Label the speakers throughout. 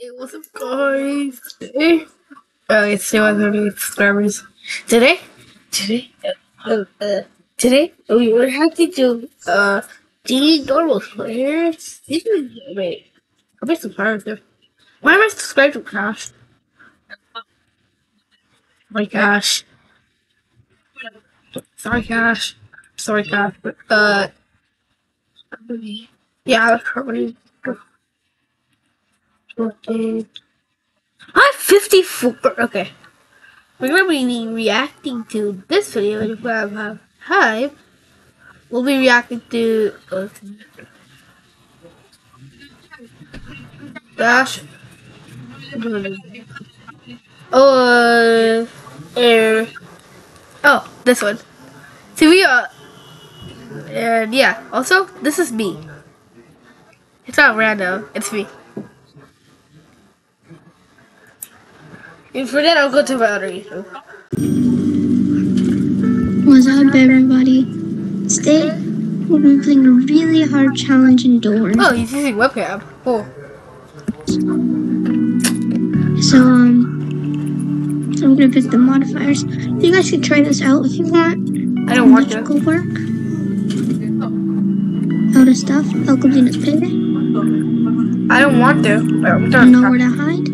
Speaker 1: It was a guys today. Oh, it's still at 38 subscribers. Today, today, uh, uh, today we were having to uh the normal players. This is wait. I'm subscribed to. Why am I subscribed to Cash? my gosh. Sorry, Cash. Sorry, Cash. But uh, yeah, that's probably. I'm 54. Okay. We're going to be reacting to this video if we have time. We'll be reacting to. Uh, Dash. Oh, uh, air. Oh, this one. So we are. And yeah, also, this is me. It's not random, it's me. And for that, I'll go to battery.
Speaker 2: What's up, everybody? Today, we'll be playing a really hard challenge indoors.
Speaker 1: Oh, he's using webcam. Cool.
Speaker 2: So, um, I'm gonna pick the modifiers. You guys can try this out if you want.
Speaker 1: I don't want to.
Speaker 2: Electrical work. All the stuff. Alcalina's pivot.
Speaker 1: I don't want to.
Speaker 2: I know where to hide.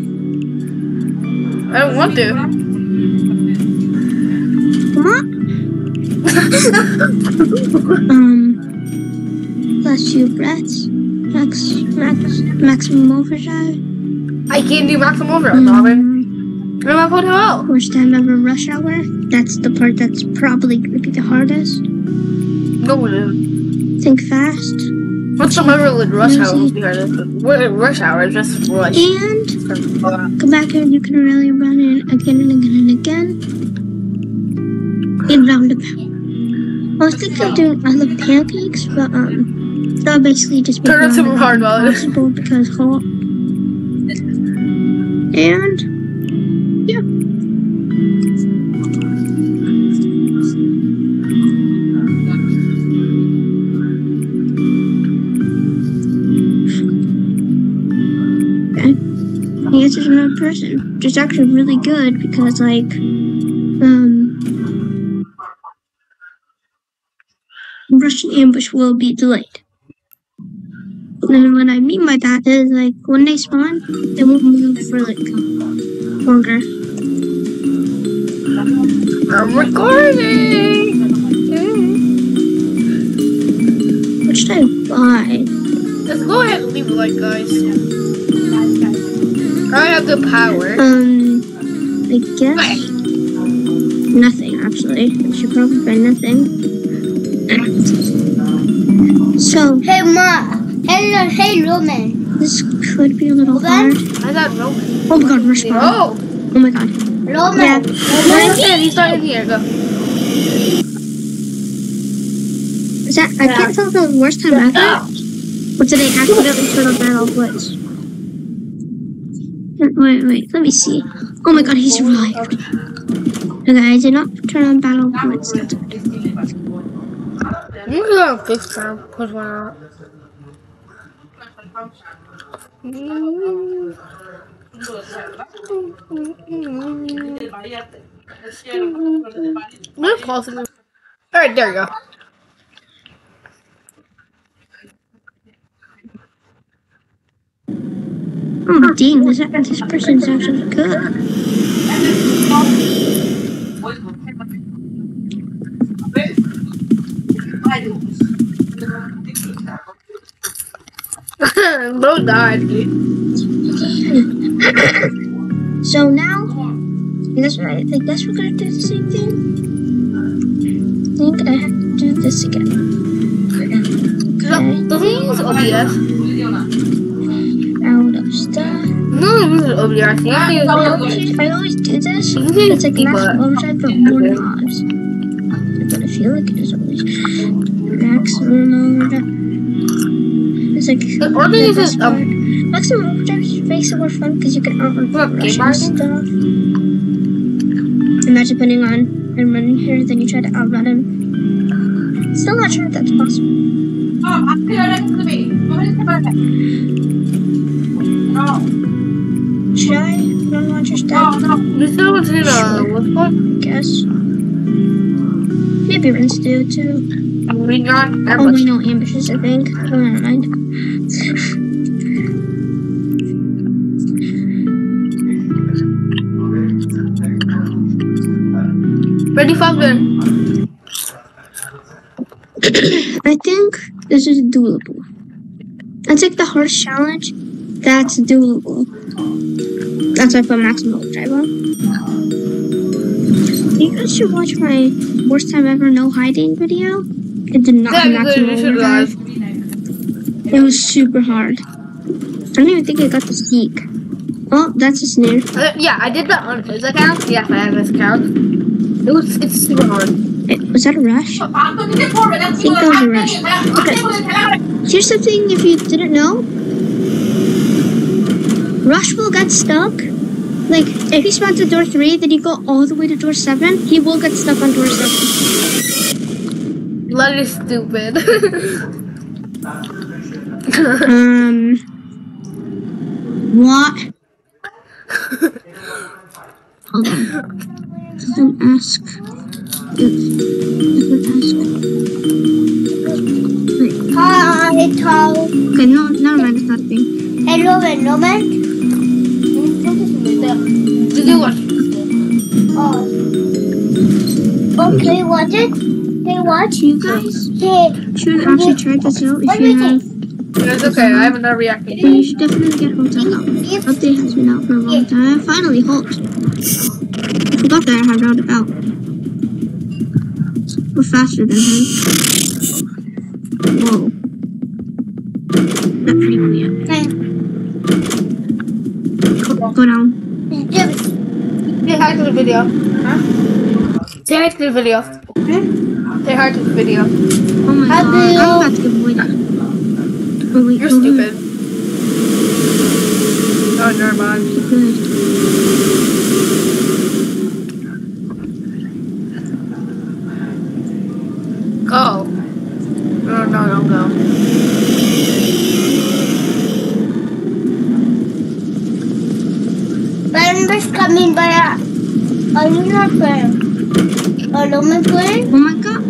Speaker 1: I don't want to.
Speaker 2: Um, last few breaths. Max, max, maximum overdrive.
Speaker 1: I can't do maximum overdrive, Robin.
Speaker 2: Um,
Speaker 1: I'm at hotel.
Speaker 2: worst time ever rush hour. That's the part that's probably gonna be the hardest.
Speaker 1: No, it isn't.
Speaker 2: Think fast.
Speaker 1: What's the member with rush hour? hardest. What rush hour? Just rush.
Speaker 2: And come back here. You can really run in again and again and again. In roundabout. I was thinking of doing other pancakes, but um, that'll basically just be
Speaker 1: Turn it super hard mode.
Speaker 2: impossible because hot. And person. Which is actually really good because like um Russian ambush will be delayed. And what I mean by that is like when they spawn, they won't move for like longer.
Speaker 1: I'm recording.
Speaker 2: What should I buy?
Speaker 1: Let's go ahead and leave a like, guys. I have the power.
Speaker 2: Um, I guess nothing actually. I should probably buy nothing. So
Speaker 3: Hey Ma, hello, hey Roman.
Speaker 2: this could be a little hard.
Speaker 1: I got Roman.
Speaker 2: Oh my god, rush spawn.
Speaker 1: Oh,
Speaker 2: Oh my god.
Speaker 3: Roman.
Speaker 2: Yeah.
Speaker 1: he's in. He's starting here. Go.
Speaker 2: Is that I can't tell that was the worst time ever. Or did I accidentally turn on Battle Blitz? Wait, wait, let me see. Oh my god, he's survived. Okay, I did not turn on Battle points. That's good.
Speaker 1: I'm gonna go on fifth time. Put one out. Mm. I'm pause it. Alright, there you go.
Speaker 2: Oh, dang, this, this person's actually good.
Speaker 1: Bro died.
Speaker 2: So now, I guess, I, I guess we're gonna do the same thing. I think I have to do this again. Okay,
Speaker 1: Doesn't he use OBS? No, he uses OBS. He
Speaker 2: I always, I always do this.
Speaker 1: You can
Speaker 2: It's like
Speaker 1: keep
Speaker 2: maximum
Speaker 1: it.
Speaker 2: overdrive but more mobs. But I feel like it is always maximum overdrive. It's like
Speaker 1: The order
Speaker 2: the
Speaker 1: is
Speaker 2: best
Speaker 1: um,
Speaker 2: part. maximum overdrive makes it more fun because you can outrun
Speaker 1: What, game
Speaker 2: Russian
Speaker 1: art?
Speaker 2: stuff. Imagine putting on and running here, then you try to outrun him. Still not sure if that's possible. Should I? Don't watch your stuff.
Speaker 1: You still want to uh, what's it called?
Speaker 2: Guess. Maybe Rinse do too.
Speaker 1: We got
Speaker 2: Oh,
Speaker 1: much.
Speaker 2: we know ambushes, I think. Oh, never mind.
Speaker 1: Ready, Falcon?
Speaker 2: I think this is doable. That's like the hardest challenge. That's doable. That's why I put maximum overdrive on. You guys should watch my worst time ever no hiding video. It did not
Speaker 1: Yeah,
Speaker 2: have
Speaker 1: you should,
Speaker 2: maximum overdrive. It was super hard. I don't even think I got the sneak. Oh, that's a snare.
Speaker 1: Uh, yeah, I did that on his account. Yeah, I have his account. It was, it's super hard.
Speaker 2: Eh, Was that a rush?
Speaker 4: I
Speaker 2: think that was a rush. Okay. Here's something if you didn't know. Rush will get stuck. Like, if he spawns at door 3, then you go all the way to door 7, he will get stuck on door 7.
Speaker 1: Blood is stupid.
Speaker 2: Um. What? Hold on. Doesn't ask. Doesn't ask.
Speaker 3: Hi, Tao.
Speaker 2: Okay, no, never mind. It's not a thing.
Speaker 3: Hello, Enderman.
Speaker 1: Did you watch?
Speaker 3: Oh. Okay, watch it. Hey, watch.
Speaker 2: You guys
Speaker 3: Hey,
Speaker 2: should actually try this out if you have.
Speaker 1: It's okay. I haven't done reacted.
Speaker 2: Well, you should definitely get Hotel out. Update has been out for a long time. Finally, Halt. I forgot that I had Roundabout. We're faster than him. Whoa. That pretty weird.
Speaker 3: hey,
Speaker 2: Go, go down.
Speaker 1: Say hi to the video. Huh? Say hi to the video. Say hi to the video.
Speaker 2: Oh my
Speaker 3: How
Speaker 2: god.
Speaker 3: do you-
Speaker 2: I'm about to give away that. Oh wait,
Speaker 1: You're oh,
Speaker 2: hold on.
Speaker 1: stupid. Oh, never mind.
Speaker 2: Good.
Speaker 1: Go. No, no, don't go.
Speaker 3: Members coming by. Are you not friend? Hello, my friend.
Speaker 2: Oh my god.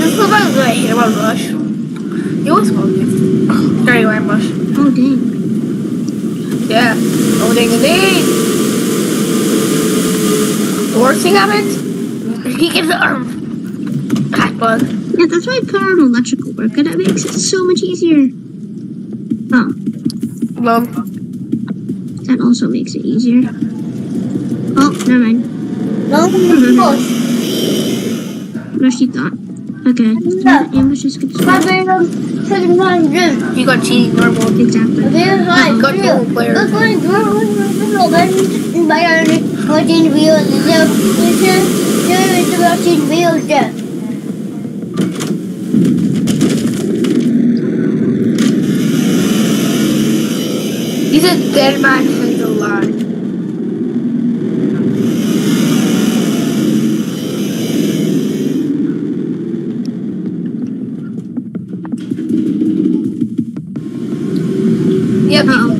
Speaker 1: This is about right about Rush. You call me. There you are, Rush.
Speaker 2: Oh dang.
Speaker 1: Yeah. Oh, ding, ding. The worst thing happened. He gives the arm. Hack bug.
Speaker 2: Yeah, that's why I put on electrical work, and it makes it so much easier. Ah. Oh,
Speaker 1: Well,
Speaker 2: that also makes it easier. Oh, never mind.
Speaker 3: No, no,
Speaker 2: Rush you thought. Okay.
Speaker 3: Yeah.
Speaker 2: Ambushes could
Speaker 3: My friend, put him on gym.
Speaker 1: you got cheating normal.
Speaker 2: Exactly.
Speaker 3: This one,
Speaker 1: Got dual player.
Speaker 3: This one, Robin, by watching videos. This is watching videos.
Speaker 1: He's a dead man since alive. Yep.
Speaker 2: Uh oh.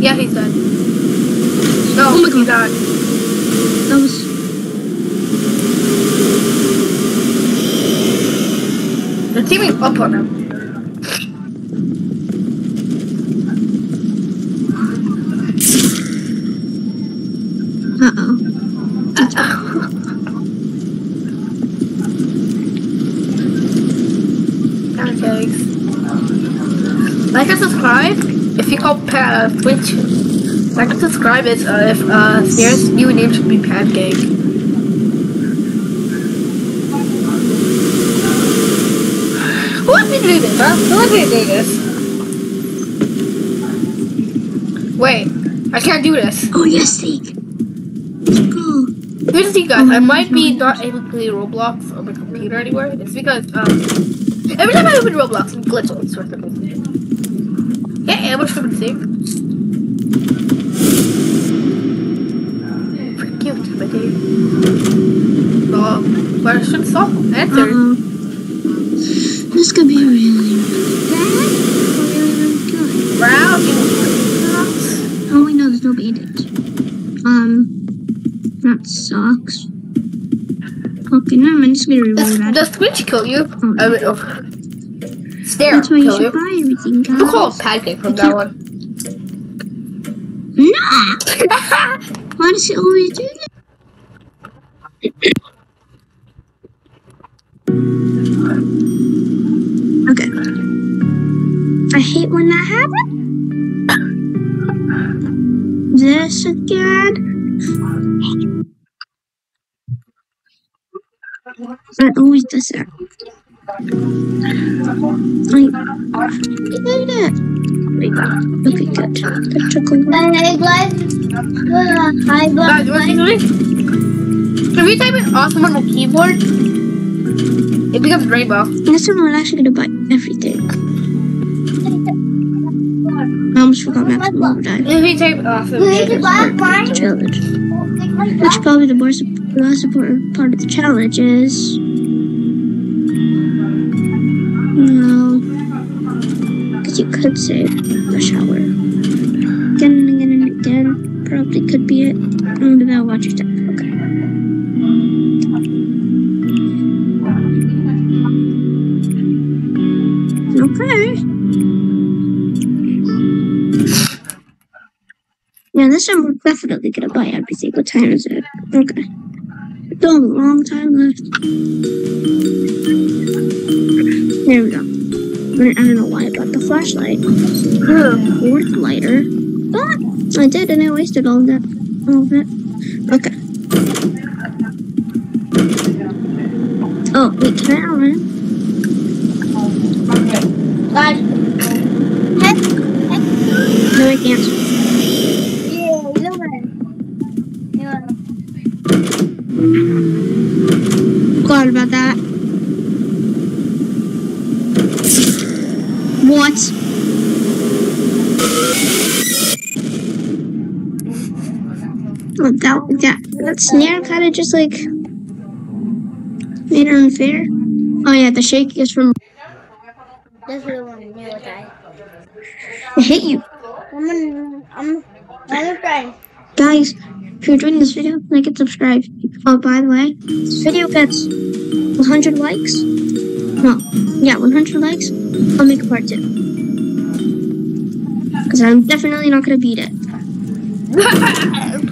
Speaker 1: Yeah, he's dead. No,
Speaker 2: Oh my
Speaker 1: he died.
Speaker 2: That was.
Speaker 1: Teaming up on him.
Speaker 2: Uh oh.
Speaker 1: Pancakes. Like and subscribe if you call pa- uh, Twitch. Like and subscribe is uh, if uh, Snare's new name should be Pancake. Who wants me to do this, huh? Who wants me to do this? Wait, I can't do this.
Speaker 2: Oh yes. Let's.
Speaker 1: Here's the thing, guys. I might be not able to play Roblox on my computer anywhere. It's because um, every time I open Roblox, it glitches all sorts of. Yeah, ambush from the safe. Freak you, Timothy. Oh, question solved.
Speaker 2: Uh
Speaker 1: Answered.
Speaker 2: oh. This could be really, really bad or really, really good.
Speaker 1: Round.
Speaker 2: Bandage. Um, not socks. Okay, no, I'm just gonna remove that.
Speaker 1: does Twitch kill you?
Speaker 2: Oh.
Speaker 1: I oh. Stare
Speaker 2: That's why you should
Speaker 1: you.
Speaker 2: buy everything, guys.
Speaker 1: We'll call it pancake from that one.
Speaker 2: Nah! Why does it always do that? Okay. I hate when that happens. This again. It always does that. Like, did it. Okay, good. That took a while.
Speaker 3: Hey guys, hi
Speaker 1: Guys,
Speaker 3: guys.
Speaker 1: you wanna see something? If you type in awesome on the keyboard, it becomes rainbow.
Speaker 2: This time we're actually gonna buy everything. I almost forgot my phone died.
Speaker 1: If you type awesome,
Speaker 3: You need to.
Speaker 2: Challenge. Which probably the most, most important part of the challenge is. No. Because you could save the shower. Again and again and again. Probably could be it. And now watch your time is it? Okay. Still a long time left. There we go. I don't know why I the flashlight. Or the lighter. But I did and I wasted all that. All of it. Okay. Oh, wait, can I outrun him?
Speaker 3: Guys,
Speaker 2: No, I can't.
Speaker 3: yeah, look at it. Yeah.
Speaker 2: Forgot about that. What? Oh, Oh, that, that, that snare kind of just like made it unfair. Oh yeah, the shake is from.
Speaker 3: That's what I want to do with that.
Speaker 2: I hate you.
Speaker 3: I'm gonna, I'm, I'm a friend.
Speaker 2: Guys, if you're enjoying this video, like and subscribe. Oh, by the way, this video gets 100 likes. No, yeah, 100 likes. I'll make a part two. Because I'm definitely not going to beat it.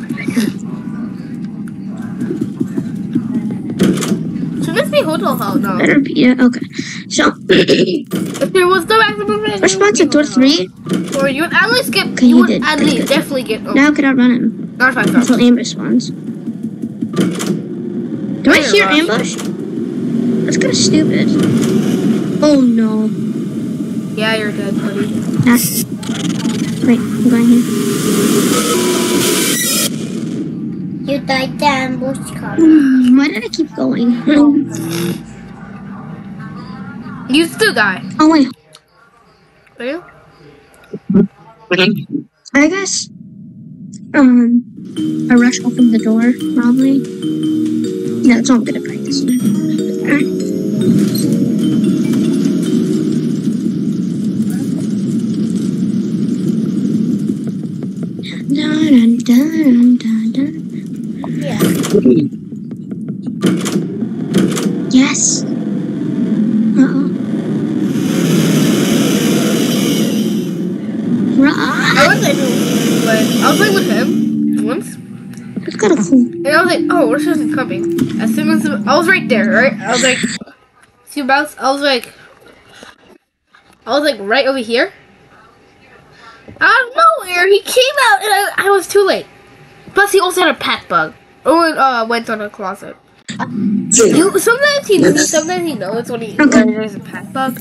Speaker 1: Hell? No.
Speaker 2: Better beat it. Okay. So,
Speaker 1: was no maximum range,
Speaker 2: response to door 3.
Speaker 1: or you would at least get,
Speaker 2: Okay,
Speaker 1: you would
Speaker 2: did.
Speaker 1: at
Speaker 2: Good,
Speaker 1: least
Speaker 2: good.
Speaker 1: definitely get. Oh,
Speaker 2: Now I can outrun him
Speaker 1: not five stars.
Speaker 2: until ambush spawns. Do I
Speaker 1: Fire
Speaker 2: hear
Speaker 1: rush.
Speaker 2: ambush? That's kind of stupid. Oh no.
Speaker 1: Yeah, you're dead, buddy.
Speaker 2: That's. Wait, I'm going here.
Speaker 3: You died the ambush car.
Speaker 2: Why did I keep going?
Speaker 1: You still die.
Speaker 2: oh wait,
Speaker 1: Are you?
Speaker 2: I guess. Um, I rush open the door probably. Yeah, that's all I'm gonna practice. Alright. Dun, dun, dun, dun, dun.
Speaker 3: Yeah.
Speaker 2: Yes. Uh-oh. Run!
Speaker 1: I was like, but I was like with him once,
Speaker 2: That's kind of cool.
Speaker 1: and I was like, oh, where's this coming? As soon as I was I was like, see bounce. I was like, I was like right over here. Out of nowhere, he came out, and I, I was too late. Plus, he also had a pet bug. Or uh, went on a closet. You, sometimes he sometimes he knows when he when there's a pet bug.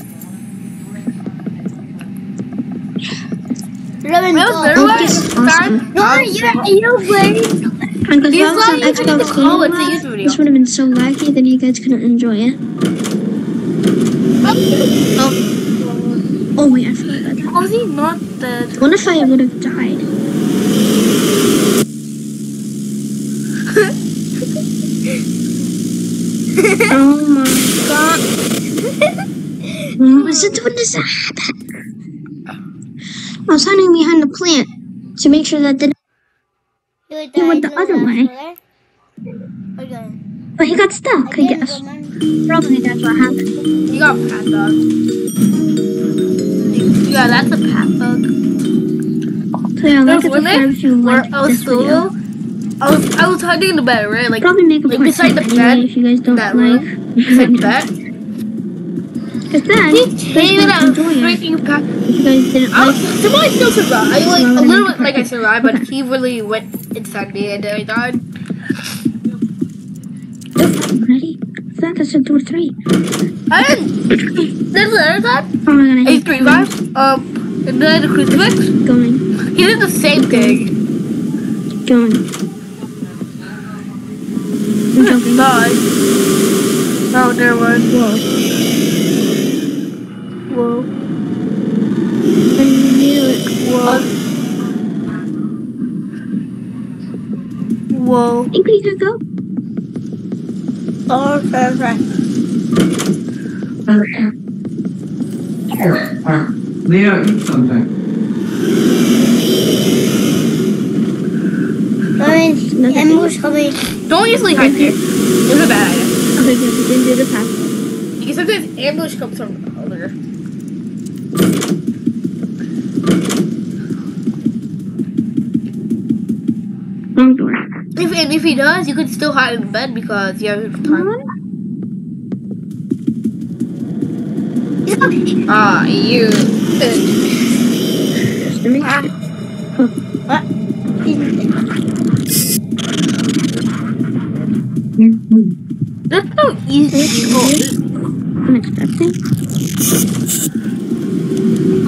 Speaker 3: Eleven
Speaker 1: I was
Speaker 3: go.
Speaker 1: there
Speaker 2: Oh,
Speaker 1: when
Speaker 2: yes, awesome.
Speaker 3: No, you're, you're waiting.
Speaker 2: And because that was on Xbox Game Pass, this would have been so laggy that you guys couldn't enjoy it. Oh. Oh wait, I forgot about that.
Speaker 1: Was he not dead?
Speaker 2: What if I would have died? oh my god. Was it when this happened? I was hiding behind the plant to make sure that didn't
Speaker 3: You
Speaker 2: He went the other way.
Speaker 3: Okay.
Speaker 2: But he got stuck, I guess. Probably that's what happened.
Speaker 1: You got a pat dog. Yeah, that's a pat dog.
Speaker 2: So yeah, like
Speaker 1: There's
Speaker 2: and subscribe if you
Speaker 1: Where
Speaker 2: liked
Speaker 1: I was
Speaker 2: this video.
Speaker 1: I was I was hiding in the bed, right? Like
Speaker 2: Probably make a
Speaker 1: like
Speaker 2: part
Speaker 1: beside
Speaker 2: two
Speaker 1: the
Speaker 2: anyway
Speaker 1: bed,
Speaker 2: if you guys don't
Speaker 1: that
Speaker 2: like.
Speaker 1: beside the bed.
Speaker 2: Because then,
Speaker 1: Hey,
Speaker 2: might
Speaker 1: that
Speaker 2: enjoy it.
Speaker 1: freaking pat.
Speaker 2: If you guys didn't like
Speaker 1: somebody still survived. I like a little bit like I survived, but he really went inside me and I died.
Speaker 2: Ready? I thought that's a door three.
Speaker 1: And there's the other guy.
Speaker 2: Oh my god,
Speaker 1: Eight three five. Um, and then the crucifix.
Speaker 2: going.
Speaker 1: He did the same thing.
Speaker 2: Going. I'm joking.
Speaker 1: Bye. Oh, there was.
Speaker 2: Whoa.
Speaker 1: Whoa.
Speaker 2: I knew it.
Speaker 1: Whoa. Whoa.
Speaker 2: Hey, can you go?
Speaker 1: Oh, okay, okay.
Speaker 4: Leo, eat something.
Speaker 3: Coming. Ambush coming.
Speaker 1: Don't usually hide there. It was a bad idea.
Speaker 2: Okay, good. We didn't do the path.
Speaker 1: Because sometimes ambush comes from other.
Speaker 2: Wrong door.
Speaker 1: If if he does, you could still hide in bed because you have time. Ah, you. That's so easy.
Speaker 2: Unexpected.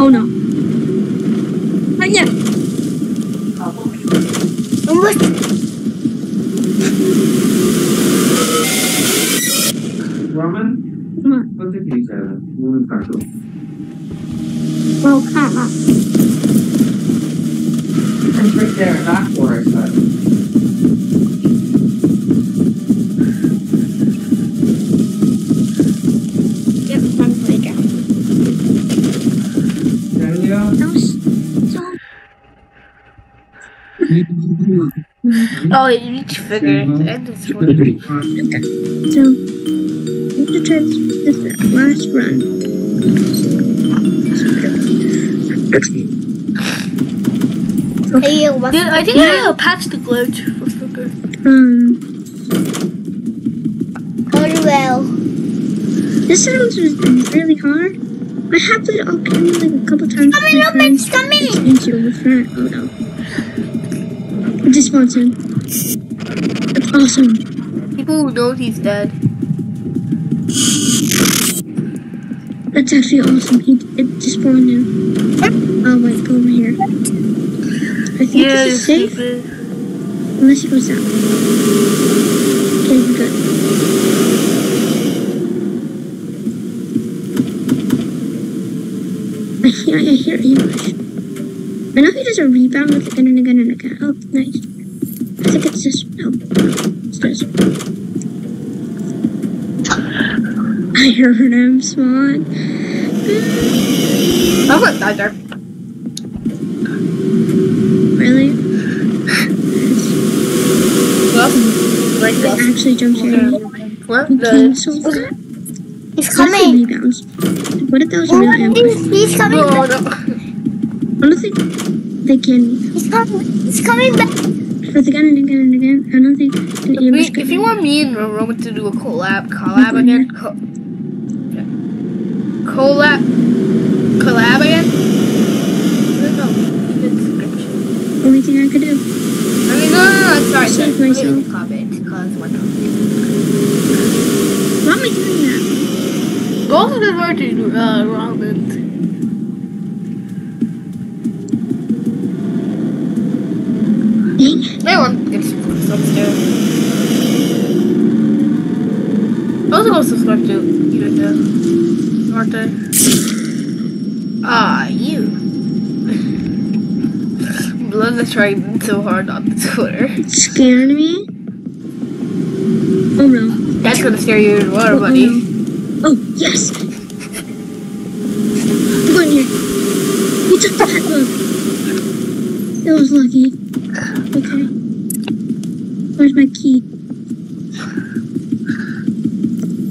Speaker 2: Oh no. Not yet.
Speaker 3: Ambush.
Speaker 4: Roman,
Speaker 2: Come on.
Speaker 4: what's the case of it? Woman's uh, cartoon.
Speaker 2: Well, come on.
Speaker 4: It's right there, not
Speaker 1: Oh, you need to figure it. And it's funny.
Speaker 2: So, we have to try this, this last run.
Speaker 3: Hey, you.
Speaker 1: Dude, I think I gotta patch the glitch for figure.
Speaker 2: Um,
Speaker 3: going well?
Speaker 2: this sounds was really hard. I have played all camera like a couple times.
Speaker 3: Coming,
Speaker 2: with my
Speaker 3: Roman,
Speaker 2: friends.
Speaker 3: it's coming.
Speaker 2: Into with friend. Oh no. It just spawns him. That's awesome.
Speaker 1: People who know he's dead.
Speaker 2: That's actually awesome. He it just spawned him. Oh wait, go over here. I think
Speaker 1: Yeah,
Speaker 2: this is safe
Speaker 1: stupid.
Speaker 2: unless he goes out. Okay, good. I hear, I hear English. I know he does a rebound with again and again and again. Oh, nice. I think it's this. No, it's this. I heard him spawn.
Speaker 1: I'm gonna die there.
Speaker 2: Really?
Speaker 1: Well, like
Speaker 2: It actually jumps here.
Speaker 1: What?
Speaker 2: He came
Speaker 1: The,
Speaker 2: so fast.
Speaker 3: He's
Speaker 2: What if he
Speaker 3: coming.
Speaker 2: What if that was a
Speaker 3: Oh,
Speaker 2: real ambush?
Speaker 3: he's, he's coming
Speaker 1: no,
Speaker 3: back.
Speaker 1: no.
Speaker 2: I don't think they can
Speaker 3: He's coming. He's coming back.
Speaker 2: For the gun and again and again. I don't think
Speaker 1: We, if you want me and Roman to do a collab, collab again, co- yeah. collab, collab again. No, description.
Speaker 2: only thing I could do.
Speaker 1: I mean, no, no, no, sorry.
Speaker 2: Save myself.
Speaker 1: Comment, cause what?
Speaker 2: Why am I doing that?
Speaker 1: Go to the virgin, uh, Roman.
Speaker 2: Dang.
Speaker 1: I was gonna subscribe to you too, aren't they? Ah, you. Blood is trying so hard on the Twitter.
Speaker 2: It scared me. Oh no.
Speaker 1: That's gonna scare you even more,
Speaker 2: Oh,
Speaker 1: buddy.
Speaker 2: no. Oh, yes! I'm going here. He took the bug. It was lucky. Okay. Where's my key?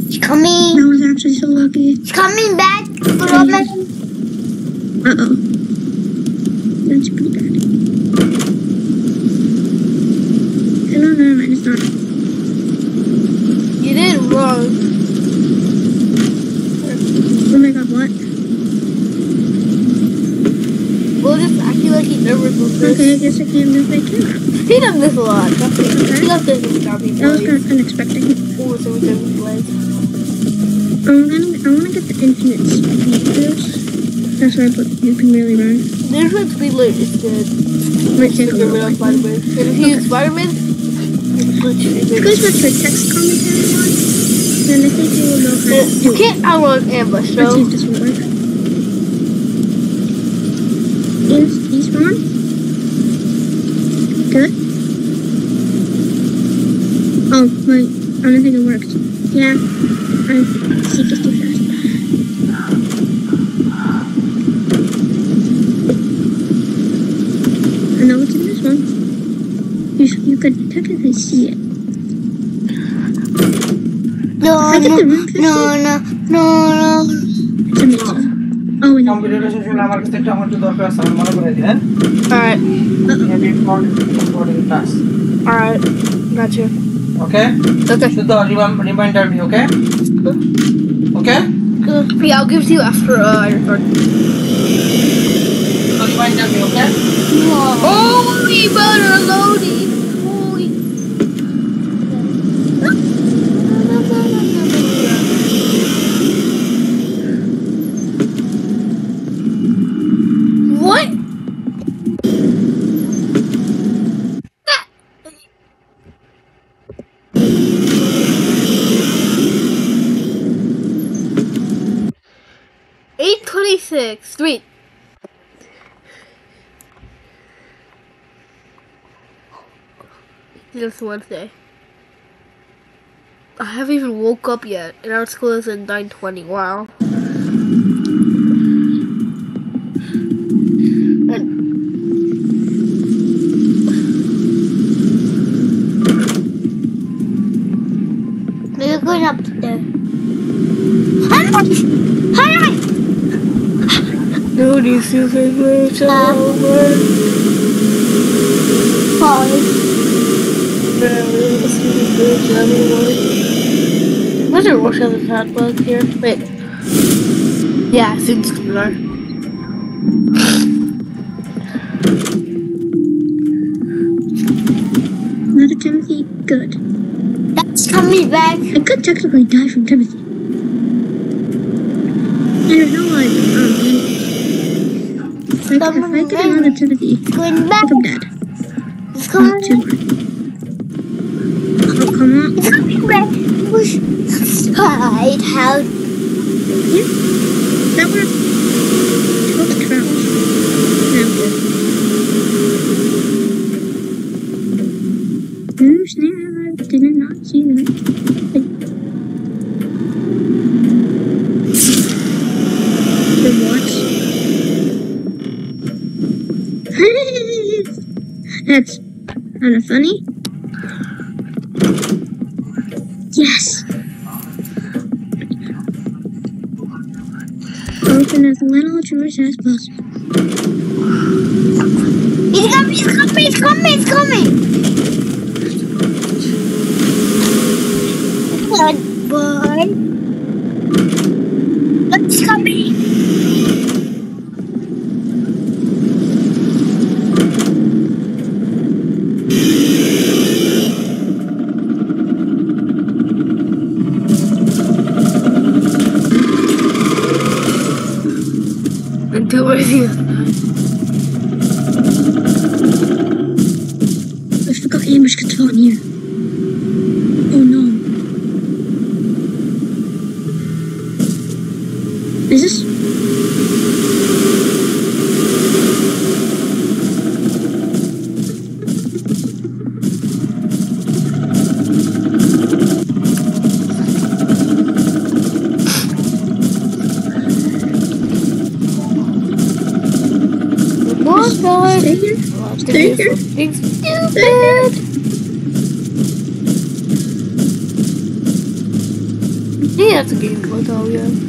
Speaker 3: It's coming.
Speaker 2: Actually so lucky.
Speaker 3: Coming back. Roman.
Speaker 2: Uh oh. That's pretty bad. Oh, no, no, no, it's not.
Speaker 1: You did wrong.
Speaker 2: Oh my god, what?
Speaker 1: We'll just act like he never did this.
Speaker 2: Okay, I guess I can't move my camera.
Speaker 1: He done this a lot.
Speaker 2: Okay.
Speaker 1: He does this every time he
Speaker 2: That was kind of unexpected.
Speaker 1: Every time he plays.
Speaker 2: I'm gonna, I want to get the infinite speed boost. That's why I put you can really run.
Speaker 1: There's one speed is good.
Speaker 2: Might take a
Speaker 1: Get rid of. Spider-Man. And if you use Spider-Man, it's literally
Speaker 2: You guys watch my text commentary one? Then I think you will know how to
Speaker 1: You can't outrun ambush,
Speaker 2: Let's see
Speaker 1: so
Speaker 2: if this will work. Is despawn? Good. Oh, wait. I don't think it worked. Yeah I seek is too fast. I know it's in this one. You, you could technically see it.
Speaker 3: No,
Speaker 2: I get
Speaker 3: no,
Speaker 2: the room 50.
Speaker 3: no, no, no, no.
Speaker 2: It's amazing. Oh, and
Speaker 4: কম্পিউটারটা শেষ হলে আমার কাছে একটু আমার একটু দরকার আছে আমি মনে করে দিই হ্যাঁ
Speaker 1: alright,
Speaker 4: heavy important task
Speaker 1: alright, gotcha.
Speaker 4: ওকে
Speaker 1: Okay,
Speaker 4: শুধু reminder me okay Okay?
Speaker 1: Uh, yeah, I'll give it to you after uh, I record.
Speaker 4: Okay, fine,
Speaker 1: okay, okay? Whoa. Holy butter loading! Twenty-six. Three. It's Wednesday. I haven't even woke up yet, and our school is at 9:20. Wow.
Speaker 3: We're going up there.
Speaker 1: No need to figure
Speaker 3: Uh, Five.
Speaker 1: Where's your Rosh Hashanah bug here? Wait. Yeah, seems similar.
Speaker 2: Another Timothy. Good.
Speaker 3: That's coming back.
Speaker 2: I could technically die from Timothy. No like, um, like if I get another Timothy,
Speaker 3: Going
Speaker 2: I
Speaker 3: back.
Speaker 2: think I'm dead.
Speaker 3: It's
Speaker 2: Not too much. Oh, come on.
Speaker 3: It's coming back. Push. Hide. How?
Speaker 2: That worked. Tilt crouch. Now I'm good. Snare. I did not see that what? That's kind of funny. Yes. Open as little drawers as possible.
Speaker 3: It's coming. It's coming. It's coming. It's coming.
Speaker 2: Is this?
Speaker 1: What's
Speaker 2: going? Thank
Speaker 1: you. stupid. Yeah, that's a game called Talia.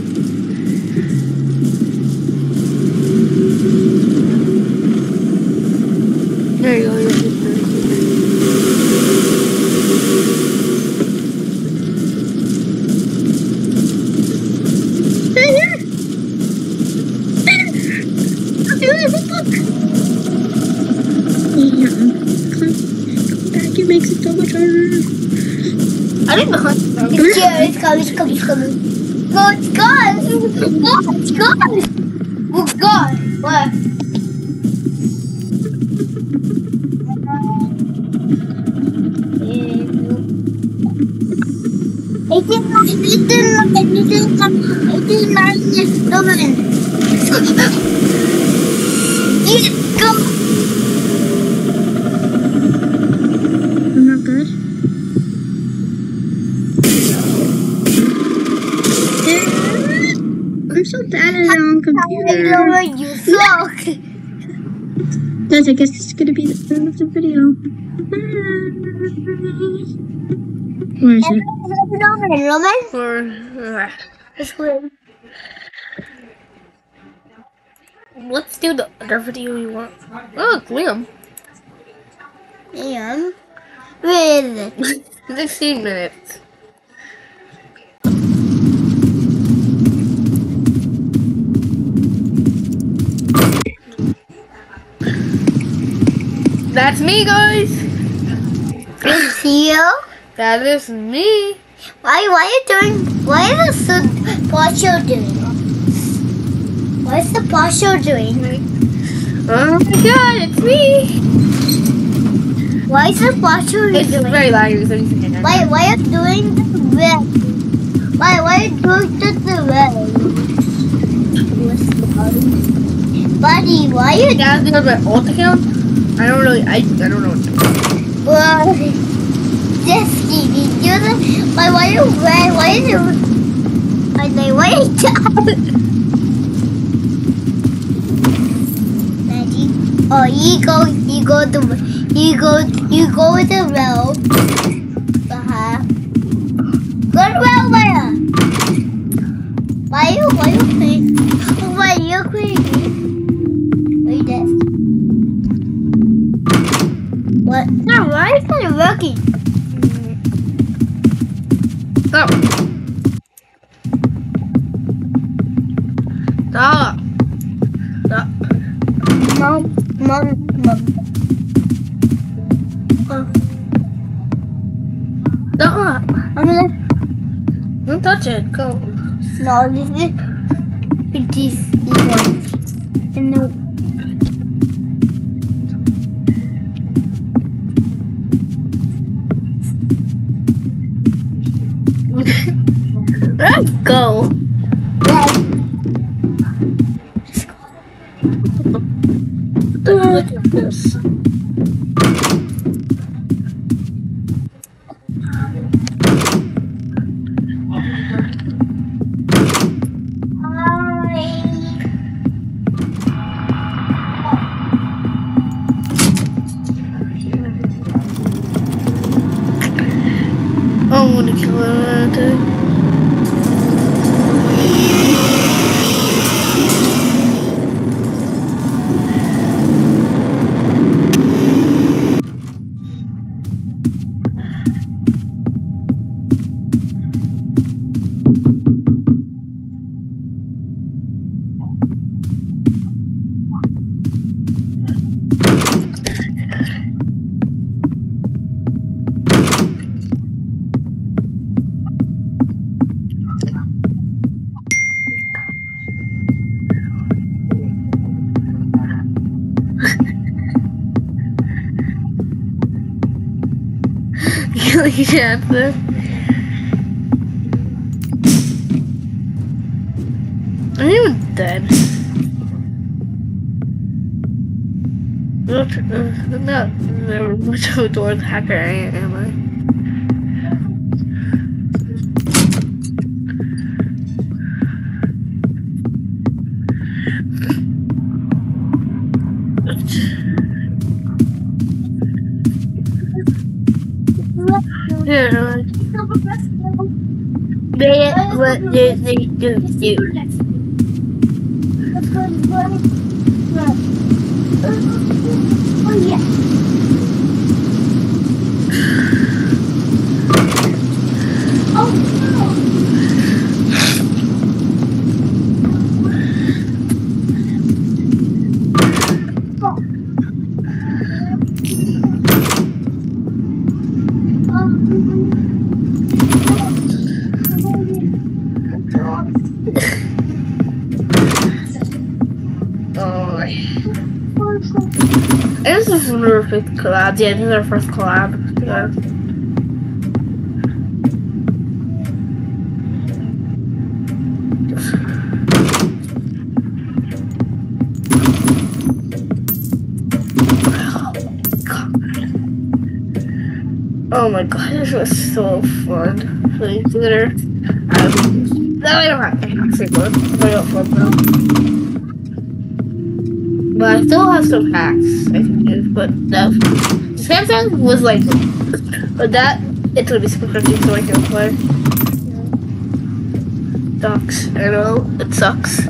Speaker 3: It's gone.
Speaker 2: I'm not good. I'm so bad at it on
Speaker 3: I
Speaker 2: computer.
Speaker 3: know you suck.
Speaker 2: Guys, I guess this is gonna be the end of the video. Where is it?
Speaker 3: Roman, Roman.
Speaker 1: Or, uh, this way. Let's do the other video you want. Oh, Liam.
Speaker 3: Liam. Where is it?
Speaker 1: 16 minutes. That's me, guys.
Speaker 3: It's you?
Speaker 1: That is me.
Speaker 3: Why, why are you doing, why is the Pasho doing? What is the Pasho doing?
Speaker 1: Oh my god, it's me.
Speaker 3: Why is the Pasho
Speaker 1: It's
Speaker 3: doing?
Speaker 1: very loud. so you.
Speaker 3: Why, why are you doing the red? Why, why are you doing the, red? Buddy, why are you
Speaker 1: Yeah, because my alt account. I don't really. I, I don't know. What to do.
Speaker 3: Well, just kidding. You why, why you red? Why is you? I say, why are you Daddy. Oh, you go, you go to, you go, you go with the road. Uh-huh. Good road, Maya. Why you, why you crazy? Why you crazy? Wait, this. What? No, why is it working? No, this is. It is one. And the.
Speaker 1: Kill I'm even dead. Not, uh, uh, much of a Doors hacker, am They, what they, they do, our fifth collab. Yeah, this is our first collab. Yeah. Oh my god, this was so fun playing theater. Um, no, I don't have any one. I don't fun though. But I still have some hacks The Samsung was like, but that, it's gonna be super crazy so I can play. Sucks, I know, it sucks.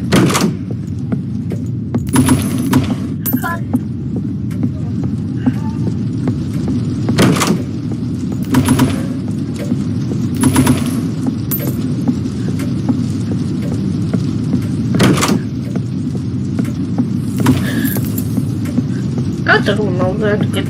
Speaker 1: I don't know where to get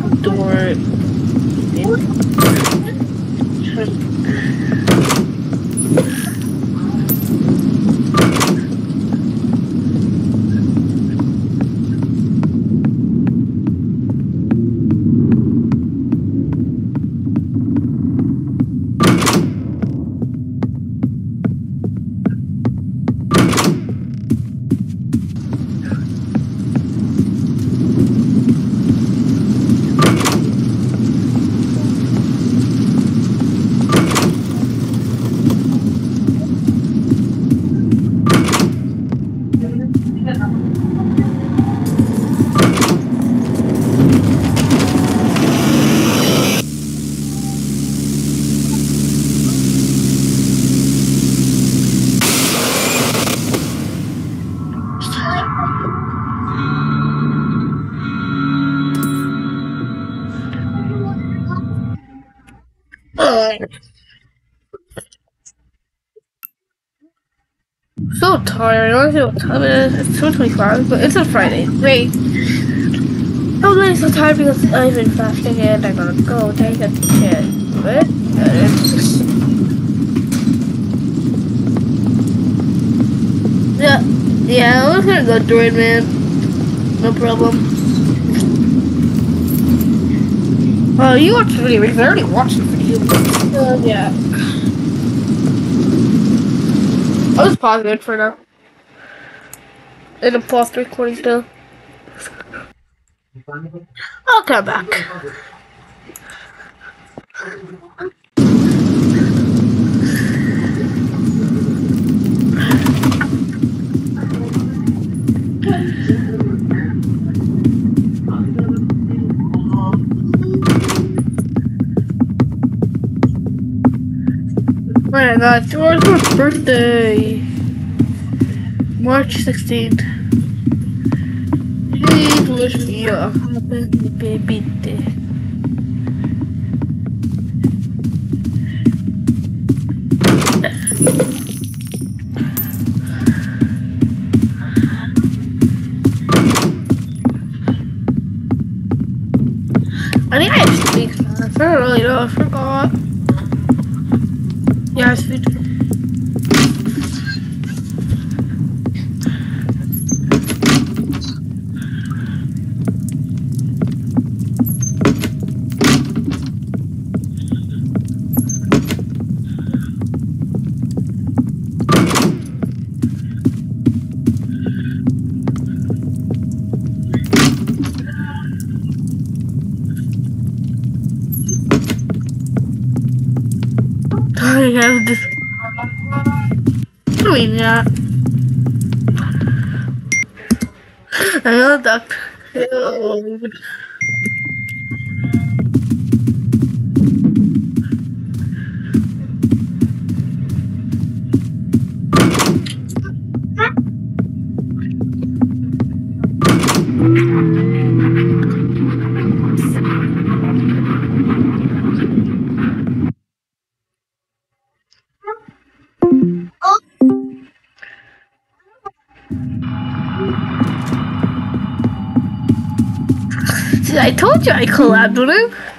Speaker 1: So tired. I don't know what time it is. It's 225, but it's a Friday. Wait. I'm really so tired because I've been fasting and I gotta go take a shit. But, yeah, yeah, I was gonna go through it, man. No problem. Oh, you watched the video because I already watched the video. Yeah. Just pause it for now. And then pause the recording still. I'll come back. My god, tomorrow's my birthday. March 16th. Please me a happy baby day. I think I speak. I don't really know. I forgot. Yeah, I Oh. I collab with him?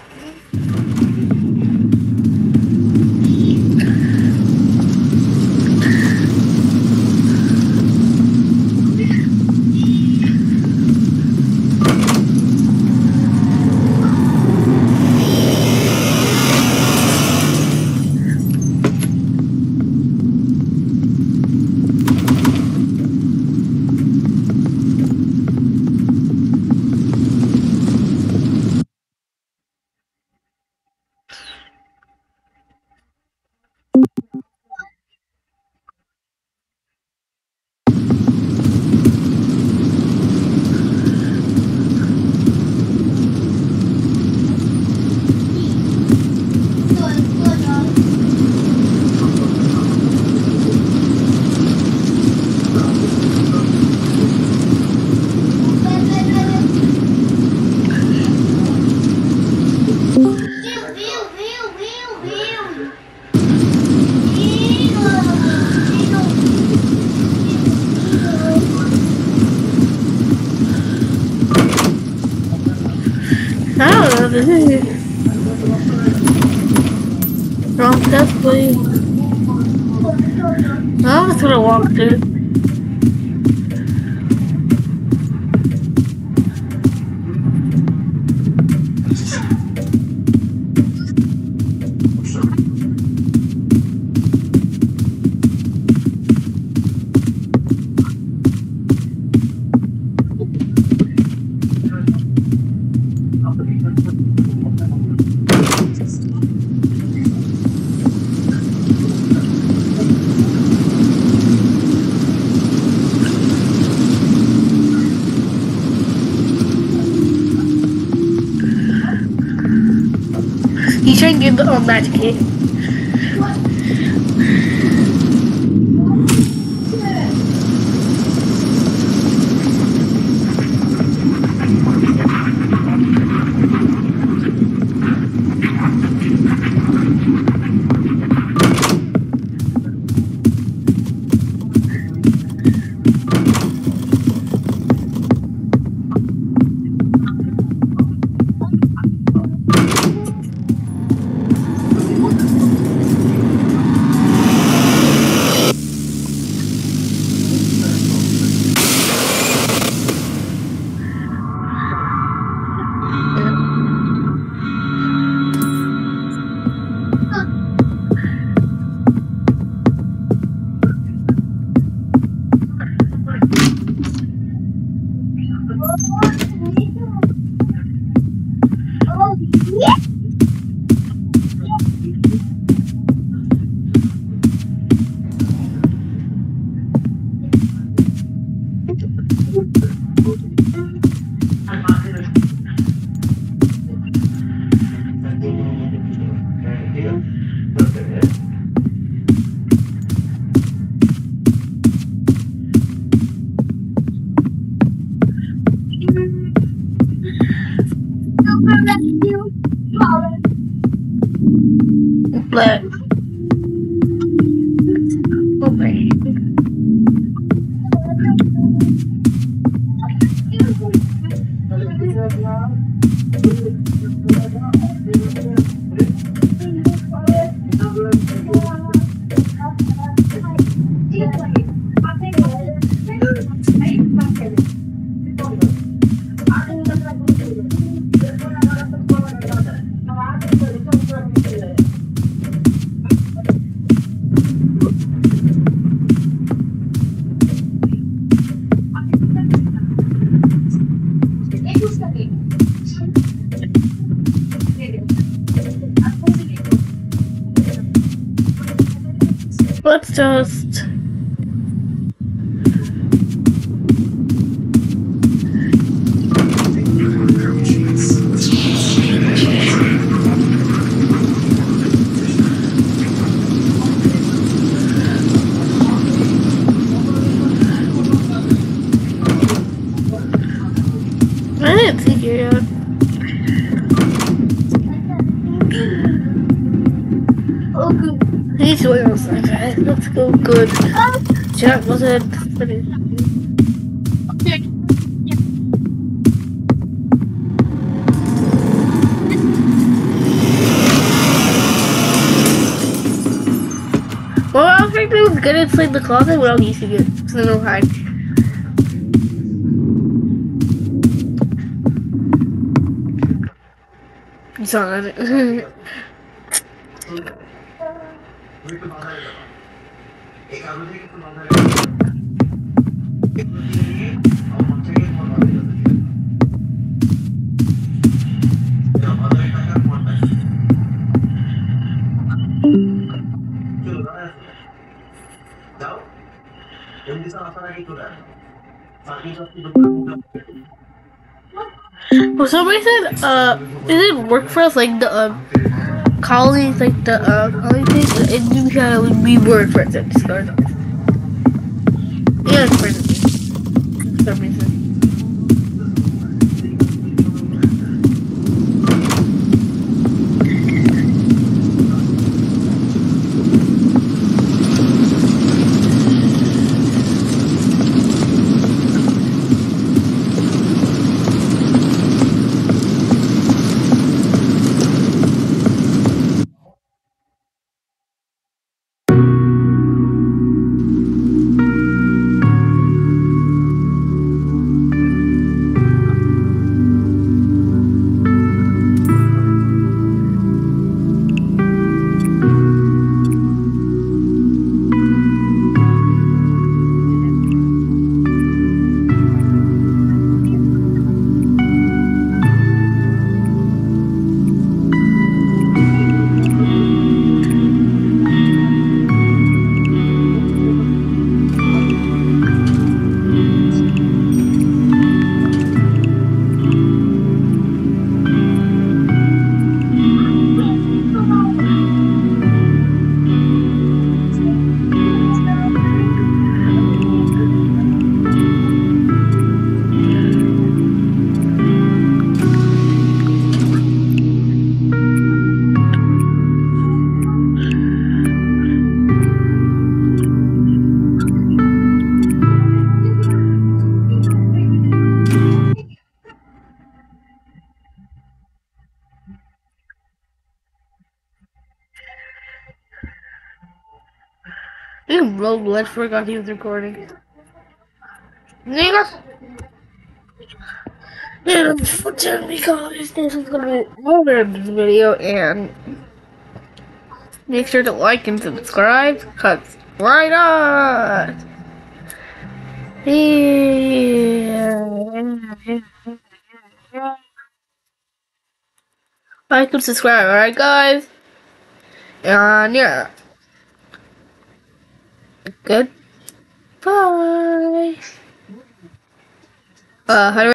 Speaker 1: I was gonna walk too. automatically. just that wasn't. Well, I think it was good inside the closet where I'm using it. So no hide. You saw that. For some reason, uh, it didn't work for us, like the, um, calling, like the, uh, calling thing, it didn't kind of be word it to start. Yeah, it's for some reason. Forgot he was recording. Nigga! And unfortunately, guys, this is gonna be over in this video, and make sure to like and subscribe, cause right on! Yeah. Like and subscribe, alright, guys? And yeah. Good. Bye. Uh, how do I